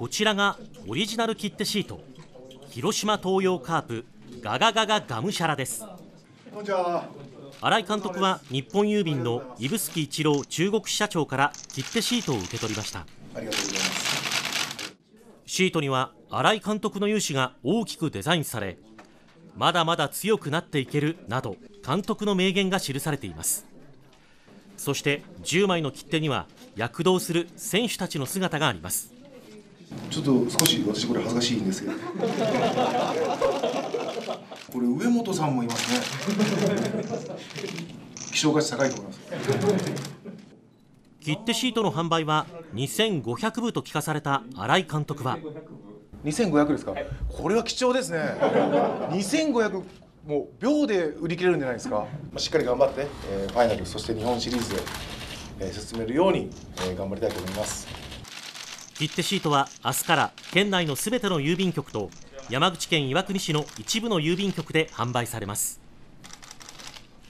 こちらがオリジナル切手シート。広島東洋カープガガガガガムシャラです。新井監督は日本郵便の指宿一郎中国支社長から切手シートを受け取りました。ありがとうございますシートには新井監督の勇姿が大きくデザインされまだまだ強くなっていけるなど監督の名言が記されています。そして10枚の切手には躍動する選手たちの姿があります。ちょっと少し私これ恥ずかしいんですけど。これ上本さんもいますね。希少価値高いと思います。切手シートの販売は2500部と聞かされた新井監督は。2500ですか？これは貴重ですね。2500もう秒で売り切れるんじゃないですか。しっかり頑張って、えーファイナルそして日本シリーズへ、えー進めるように、えー頑張りたいと思います切手シートは明日から県内のすべての郵便局と山口県岩国市の一部の郵便局で販売されます。